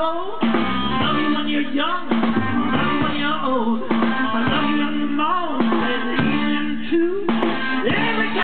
soul. Love you when you're young.